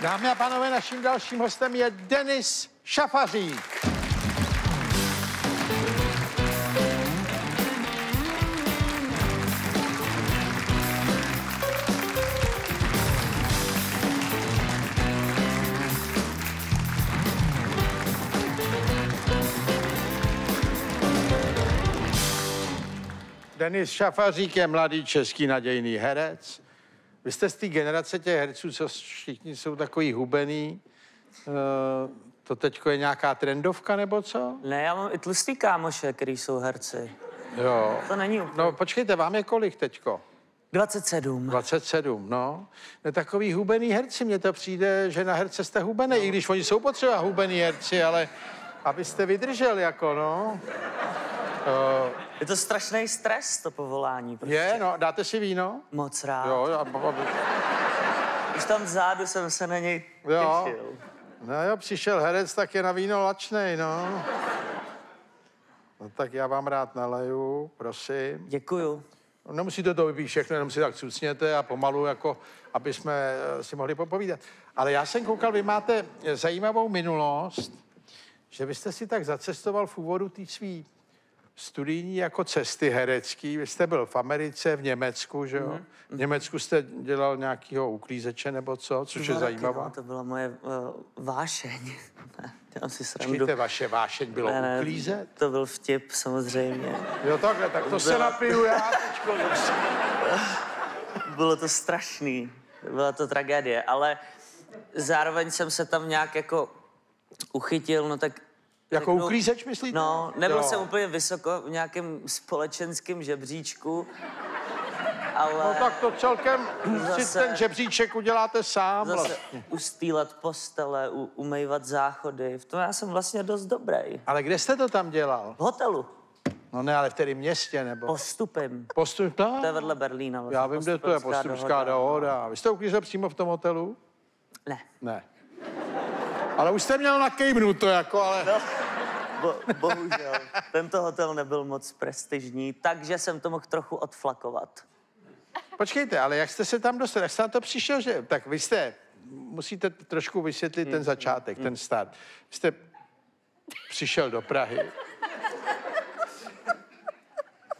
Dámy a pánové, naším dalším hostem je Denis Šafařík. Denis Šafařík je mladý český nadějný herec. Vy jste z té generace těch herců, co všichni jsou takový hubený. Uh, to teďko je nějaká trendovka nebo co? Ne, já mám i tlustý kámoše, který jsou herci. Jo. To není úplně. No počkejte, vám je kolik teďko? 27. 27, no. no takový hubený herci, mně to přijde, že na herce jste hubený, no. i když oni jsou potřeba hubený herci, ale abyste vydržel jako, no. Uh, je to strašný stres, to povolání. Prostě. Je, no, dáte si víno? Moc rád. Jo, já, Už tam vzadu jsem se na něj jo. těšil. No jo, přišel herec, tak je na víno lačnej, no. No tak já vám rád naleju, prosím. Děkuju. Nemusíte to vypít všechno, jenom si tak cucněte a pomalu, jako, aby jsme eh, si mohli popovídat. Ale já jsem koukal, vy máte zajímavou minulost, že vy jste si tak zacestoval v úvodu té svý studijní jako cesty herecký. Vy jste byl v Americe, v Německu, že jo? Mm-hmm. V Německu jste dělal nějakého uklízeče nebo co, což je zajímavé. No, to byla moje uh, vášeň. dělám si srandu. Počkejte, vaše vášeň bylo ne, ne, uklízet? To byl vtip, samozřejmě. Jo, takhle, tak to byla... se napiju já teďko. bylo to strašný. Byla to tragédie, ale zároveň jsem se tam nějak jako uchytil, no tak jako řeknu, uklízeč, myslíte? No, nebyl jo. jsem úplně vysoko v nějakém společenském žebříčku, ale... No tak to celkem zase, si ten žebříček uděláte sám zase vlastně. ustýlat postele, u, umývat záchody, v tom já jsem vlastně dost dobrý. Ale kde jste to tam dělal? V hotelu. No ne, ale v kterém městě, nebo? Postupem. Postup, to? To je vedle Berlína. Vlastně. Já vím, kde to je postupská dohoda. dohoda. Vy jste uklízel přímo v tom hotelu? Ne. Ne. Ale už jste měl na to jako, ale... No, bo, bohužel. Tento hotel nebyl moc prestižní, takže jsem to mohl trochu odflakovat. Počkejte, ale jak jste se tam dostal? Jak jste na to přišel, že... Tak vy jste... Musíte trošku vysvětlit ten začátek, ten start. Vy jste přišel do Prahy.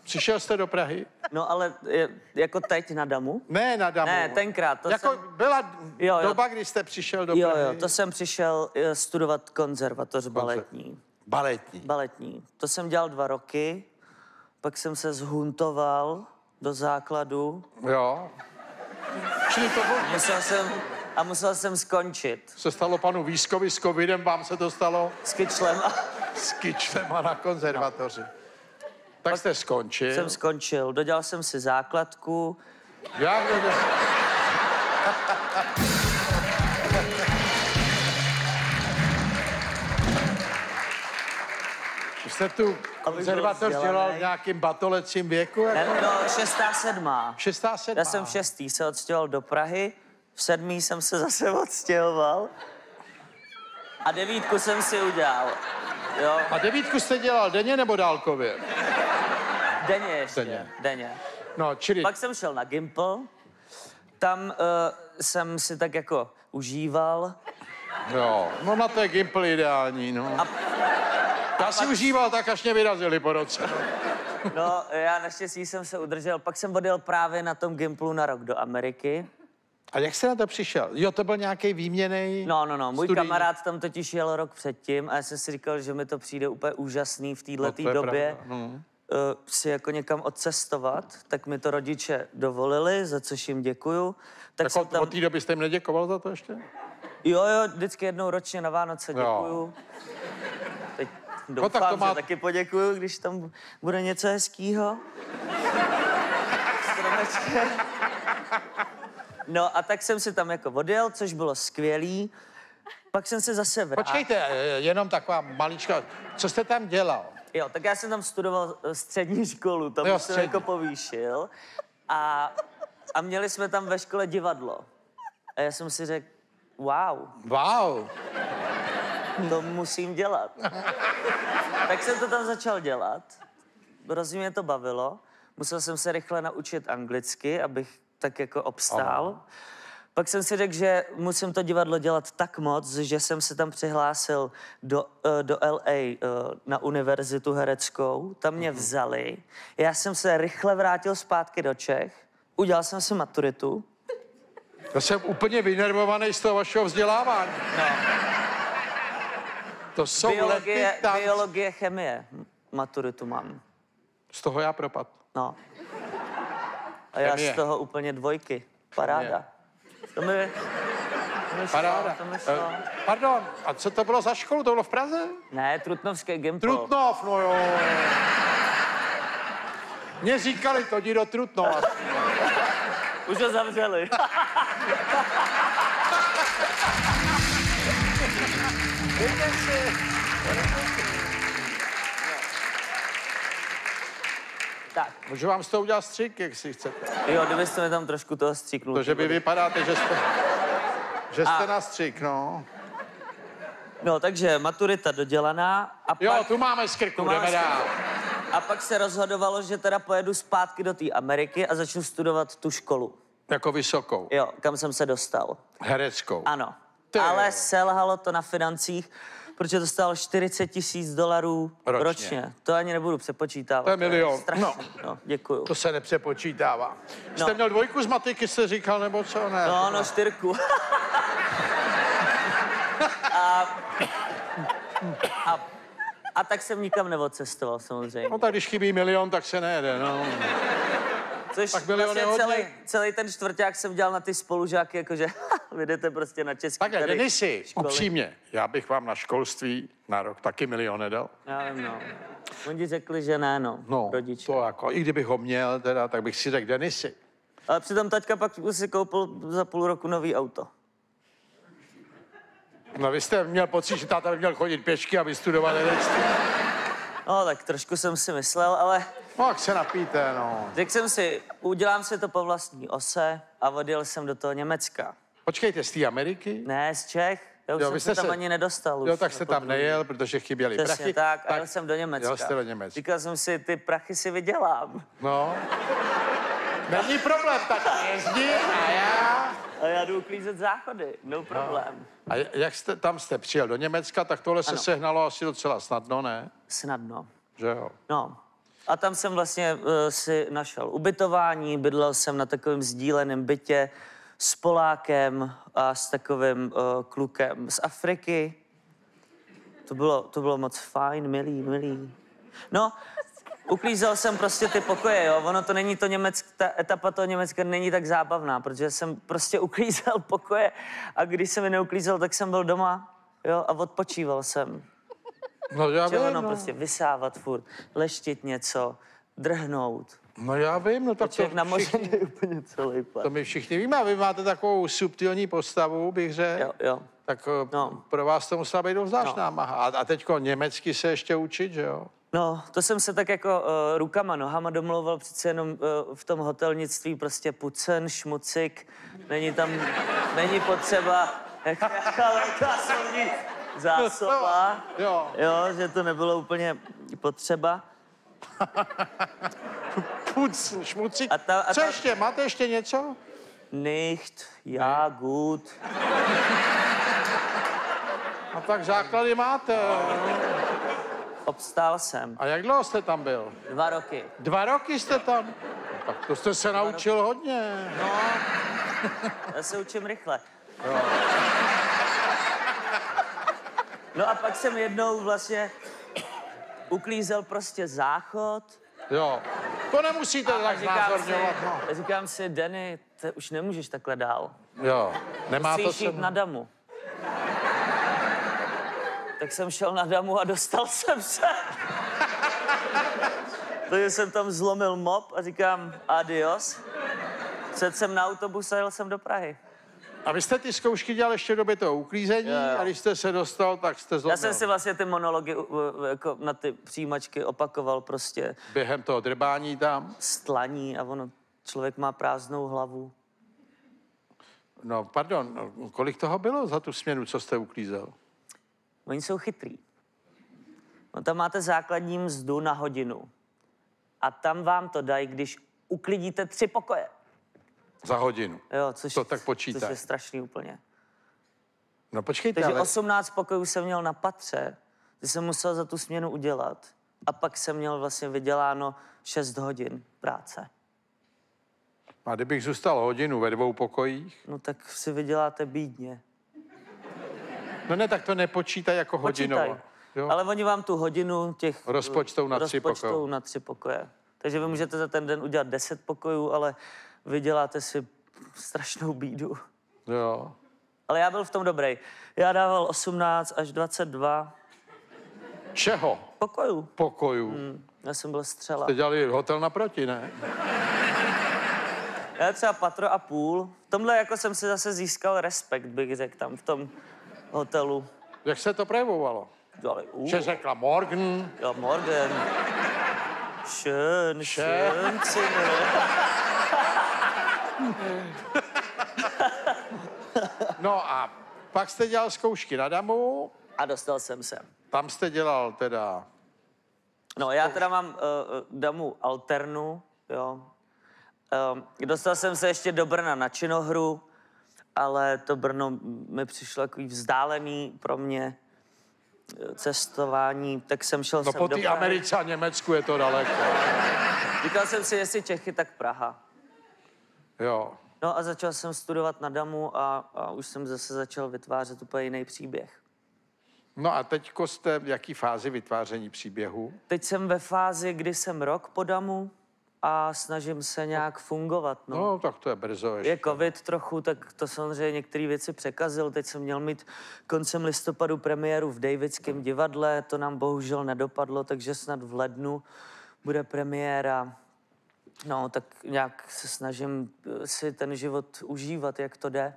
Přišel jste do Prahy? No ale je, jako teď na Damu? Ne, na Damu. Ne, tenkrát. To jako jsem... byla jo, jo. doba, kdy jste přišel do jo, Prahy? Jo, to jsem přišel eh, studovat konzervatoř Konzer... baletní. Baletní? Baletní. To jsem dělal dva roky, pak jsem se zhuntoval do základu. Jo. Čili to bylo... Musel jsem, a musel jsem skončit. Se stalo panu Výskovi s covidem, vám se to stalo? S kyčlem. S kyčlem a na konzervatoři. No. Tak jste skončil. Jsem skončil. Dodělal jsem si základku. Jak jste tu konzervatoř dělal v nějakým batolecím věku? Jako? Ne, no, šestá, sedmá. Šestá, sedmá. Já jsem v šestý se odstěhoval do Prahy, v sedmý jsem se zase odstěhoval a devítku jsem si udělal. Jo. A devítku jste dělal denně nebo dálkově? Denně ještě. Denně. denně. No, čili... Pak jsem šel na Gimple, tam uh, jsem si tak jako užíval. Jo, no na to je Gimple ideální, no. A, já si pak... užíval tak, až mě vyrazili po roce. No, já naštěstí jsem se udržel. Pak jsem odjel právě na tom Gimplu na rok do Ameriky. A jak jste na to přišel? Jo, to byl nějaký výměný. No, no, no. Můj studijní. kamarád tam totiž jel rok předtím a já jsem si říkal, že mi to přijde úplně úžasný v této no, době. No uh, si jako někam odcestovat, tak mi to rodiče dovolili, za což jim děkuju. Tak jako tam... od té doby jste jim neděkoval za to ještě? Jo, jo, vždycky jednou ročně na Vánoce děkuju. Teď doufám, no, tak to má... že taky poděkuju, když tam bude něco hezkýho. No a tak jsem si tam jako odjel, což bylo skvělý. Pak jsem se zase vrátil. Počkejte, eh, jenom taková malička. Co jste tam dělal? Jo, tak já jsem tam studoval eh, střední školu, tam jo, jsem jako povýšil. A, a měli jsme tam ve škole divadlo. A já jsem si řekl, wow. Wow. To musím dělat. tak jsem to tam začal dělat. Hrozně mě to bavilo. Musel jsem se rychle naučit anglicky, abych tak jako obstál. Aha. Pak jsem si řekl, že musím to divadlo dělat tak moc, že jsem se tam přihlásil do, uh, do LA uh, na univerzitu hereckou. Tam mě vzali. Já jsem se rychle vrátil zpátky do Čech. Udělal jsem si maturitu. Já jsem úplně vynervovaný z toho vašeho vzdělávání. No. To jsou Biologie, lety tanc. biologie, chemie. Maturitu mám. Z toho já propad. No. A já Chemie. z toho úplně dvojky. Paráda. To mi... To mi Paráda. To mi. Eh, Pardon, a co to bylo za školu? To bylo v Praze? Ne, Trutnovské Gimpl. Trutnov, no jo. Mně říkali, to jdi do Trutnova. Už ho zavřeli. tak, můžu vám z toho udělat střík, jak si chcete. jo, kdybyste mi tam trošku toho stříknul. To, že vy vypadáte, že jste, že jste A- na střík, no. No, takže maturita dodělaná a Jo, pak, tu máme z krku, Tu máme jdeme z krku. dál. a pak se rozhodovalo, že teda pojedu zpátky do té Ameriky a začnu studovat tu školu. Jako vysokou, Jo, kam jsem se dostal. hereckou. Ano. Ty Ale selhalo to na financích, protože to stálo 40 tisíc dolarů Ročně. ročně. To ani nebudu přepočítávat. To je milion. strašný. No. no. děkuju. To se nepřepočítává. Jste No. měl dvojku z matiky, jste říkal, nebo co? Ne. No, no, čtyřku. a, a, a tak jsem nikam neodcestoval samozřejmě. No tak když chybí milion, tak se nejede, no. Což tak je vlastně celý, celý ten čtvrták jsem dělal na ty spolužáky, jakože vy jdete prostě na český Takhle, tady Denisi, školy. upřímně, já bych vám na školství na rok taky milion nedal. Já vím, no. Oni řekli, že ne, no, No, rodiče. to jako, i kdybych ho měl, teda, tak bych si řekl, Denisi, Ale přitom taťka pak si koupil za půl roku nový auto. no vy jste měl pocit, že táta by měl chodit pěšky a vystudovat herectví. No, tak trošku jsem si myslel, ale No, jak se napíte, no. řekl jsem si, udělám si to po vlastní ose a odjel jsem do toho Německa. Počkejte, z té Ameriky? Ne, z Čech. Já už Jo, jsem se tam se- ani nedostal. Jo, tak jste jako tam nejel, protože chyběly Přesně prachy. tak, a jel jsem do Německa. Jel jste do Německa. Říkal jsem si, ty prachy si vydělám. No. Není problém, tak jezdí a já... A já jdu uklízet záchody, no problém. A jak jste, tam jste přijel do Německa, tak tohle se Ano. sehnalo asi docela snadno, ne? Snadno. Že jo? No. A tam jsem vlastně uh, si našel ubytování, bydlel jsem na takovém sdíleném bytě s Polákem a s takovým uh, klukem z Afriky. To bylo, to bylo moc fajn, milý, milý. No, uklízel jsem prostě ty pokoje, jo. Ono to není to německ, ta etapa toho Německa není tak zábavná, protože jsem prostě uklízel pokoje a když jsem je neuklízel, tak jsem byl doma, jo, a odpočíval jsem. No já Že vím, no. prostě vysávat furt, leštit něco, drhnout. no já vím, no tak to na všichni, možný úplně celý plet. to my všichni víme. A vy máte takovou subtilní postavu, bych řekl. Jo, jo. Tak no. No. pro vás to musela být dost No. námaha. A, a teďko německy se ještě učit, že jo? No, to jsem se tak jako uh, rukama, nohama domlouval přece jenom uh, v tom hotelnictví prostě pucen, šmucik, není tam, není potřeba jak, jaká velká slovní zásoba, Jo. jo, že to nebylo úplně potřeba. Puc, šmucík. A ta- a Co ta- ještě? Máte ještě něco? Nicht, ja, gut. No tak základy máte. Obstál jsem. A jak dlouho jste tam byl? Dva roky. Dva roky jste tam? Tak to jste se naučil hodně. No, já se učím rychle. No a pak jsem jednou vlastně uklízel prostě záchod. Jo. To nemusíte A tak říkám znázorňovat, si, no. říkám si, Denny, to už nemůžeš takhle dál. Jo. Nemá to Musíš se... jít na damu. Tak jsem šel na damu a dostal jsem se. Takže jsem tam zlomil mop a říkám adios. Sedl jsem na autobus a jel jsem do Prahy. A vy jste ty zkoušky dělal ještě v době toho uklízení Jo, jo. a když jste se dostal, tak jste zlomil. Já jsem si vlastně ty monology jako na ty přijímačky opakoval prostě Během toho drbání tam. stlaní a ono, člověk má prázdnou hlavu. No, pardon, no, kolik toho bylo za tu směnu, co jste uklízel? Oni jsou chytrý. No tam máte základní mzdu na hodinu. A tam vám to dají, když uklidíte tři pokoje. Za hodinu. Jo, což, to tak počítá. Což je strašný úplně. No počkejte, Takže ale... 18 pokojů jsem měl na patře, ty jsem musel za tu směnu udělat. A pak jsem měl vlastně vyděláno 6 hodin práce. A kdybych zůstal hodinu ve dvou pokojích? No tak si vyděláte bídně. No ne, tak to nepočítaj jako hodinou. Ale oni vám tu hodinu těch... Rozpočtou na tři pokoje. na tři pokoje. Takže vy můžete za ten den udělat 10 pokojů, ale vyděláte si strašnou bídu. Jo. Ale já byl v tom dobrý. Já dával 18 až 22. Čeho? Pokojů. Pokojů. Hmm, já jsem byl střela. Jste dělali hotel naproti, ne? Já třeba patro a půl. V tomhle jako jsem si zase získal respekt, bych řekl, tam v tom hotelu. Jak se to projevovalo? Dělali, uh. Že řekla Morgan. Ja, Morgan. Schön, schön, schön No a pak jste dělal zkoušky na Damu. A dostal jsem se. Tam jste dělal teda... No já teda mám uh, Damu alternu, jo. Um, dostal jsem se ještě do Brna na činohru, ale to Brno mi přišlo takový vzdálený pro mě cestování, tak jsem šel No sem po té Americe a Německu je to daleko. Říkal jsem si, jestli Čechy, tak Praha. Jo. No a začal jsem studovat na Damu a, a už jsem zase začal vytvářet úplně jiný příběh. No a teď jste v jaký fázi vytváření příběhu? Teď jsem ve fázi, kdy jsem rok po Damu a snažím se nějak fungovat. No, no tak to je brzo ještě. Je covid trochu, tak to samozřejmě některé věci překazil. Teď jsem měl mít koncem listopadu premiéru v Davidském divadle, to nám bohužel nedopadlo, takže snad v lednu bude premiéra. No, tak nějak se snažím si ten život užívat, jak to jde.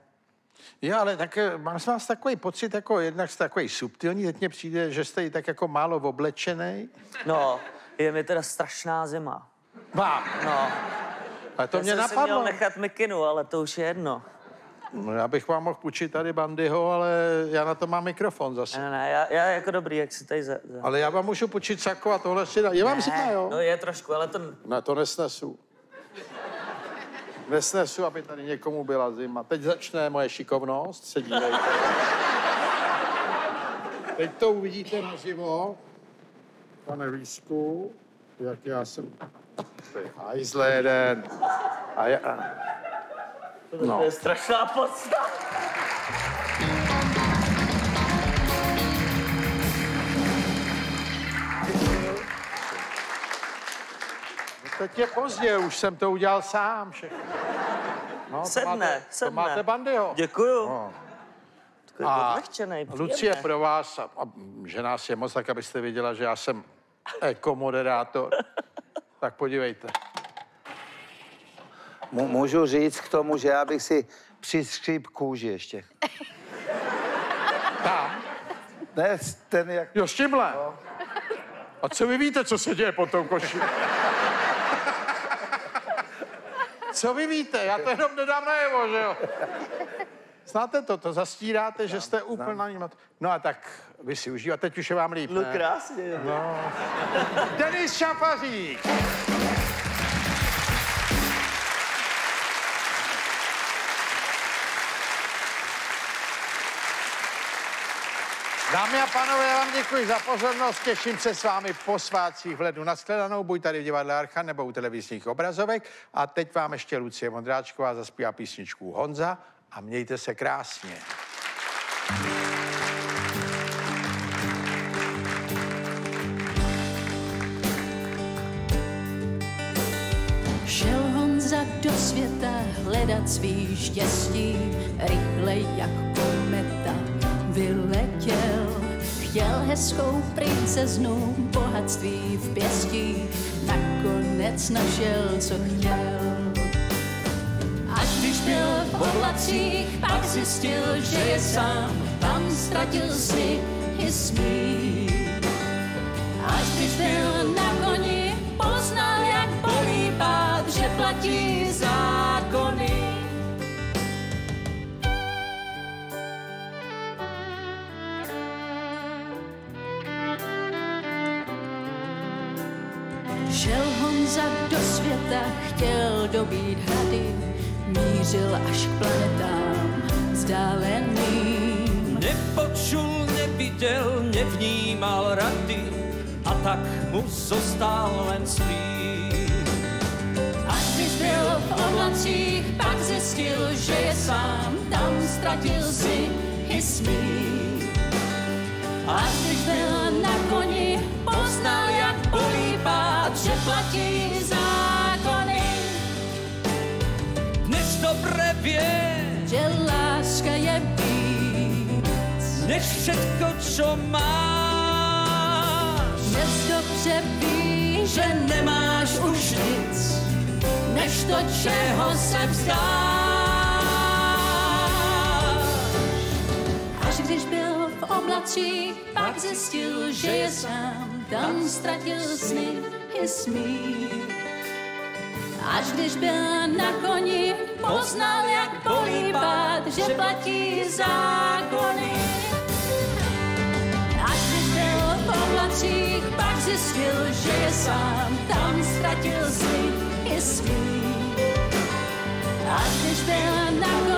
Jo, ale tak eh, mám z vás takový pocit, jako jednak jste takový subtilní, teď mně přijde, že jste i tak jako málo oblečený. No, je mi teda strašná zima. Vám? No. Ale to já mě jsem napadlo. Měl nechat mikinu, ale to už je jedno. No, já bych vám mohl půjčit tady Bandyho, ale já na to mám mikrofon zase. Ne, ne, já, já jako dobrý, jak si tady za, za... Ale já vám můžu půjčit sako a tohle si dá. Je vám zima, jo? No je trošku, ale to... Ne, to nesnesu. Nesnesu, aby tady někomu byla zima. Teď začne moje šikovnost, se dívejte. Teď to uvidíte naživo, pane Lísku, jak já jsem... Hajzle jeden. A já... No. To je strašná podsta. No teď je pozdě, už jsem to udělal sám všechno. No, sedne, to máte, sedne. To máte Bandyho. Děkuju. No. A Lucie pro vás, a, a, že nás je moc, tak abyste viděla, že já jsem ekomoderátor. tak podívejte. Můžu říct k tomu, že já bych si přiskříp kůži ještě. Tam? Ne, ten jak... Jo, s tímhle. No. A co vy víte, co se děje pod tou koší? co vy víte? Já to jenom nedám najevo, že jo? Znáte to, to zastíráte, že jste úplně No a tak vy si užíváte, teď už je vám líp, No krásně. No. Denis Šafařík. Dámy a pánové, já vám děkuji za pozornost. Těším se s vámi po svácích v na shledanou, buď tady v divadle Archa nebo u televizních obrazovek. A teď vám ještě Lucie Mondráčková zaspívá písničku Honza a mějte se krásně. Šel Honza do světa hledat svý štěstí, rychle jak kometa vyletěl. Chtěl hezkou princeznu, bohatství v pěstí, nakonec našel, co chtěl. Až když byl v oblacích, pak zjistil, že je sám, tam ztratil si i smích. Až když byl na Světa, chtěl dobít hrady, mířil až k planetám vzdáleným. Nepočul, neviděl, nevnímal rady a tak mu zostal len smích. Až když byl v oblacích, pak zjistil, že je sám, tam ztratil si i smích. Až když byl na koni, poznal, jak bolí pád, že platí vie, že láska je víc. než všetko, čo máš. Dnes dobře víš, že nemáš už nic, než to, čeho se vzdáš. Až když byl v oblacích, pak zjistil, že je sám, tam ztratil sny i smích. Až když byl na koni, poznal, jak bolí pát, že platí zákony. Až když byl po vlacích, pak zjistil, že je sám, tam ztratil si i svý. Až když byl na koni,